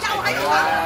Châu hay quá. Quay ra.